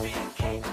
Wow.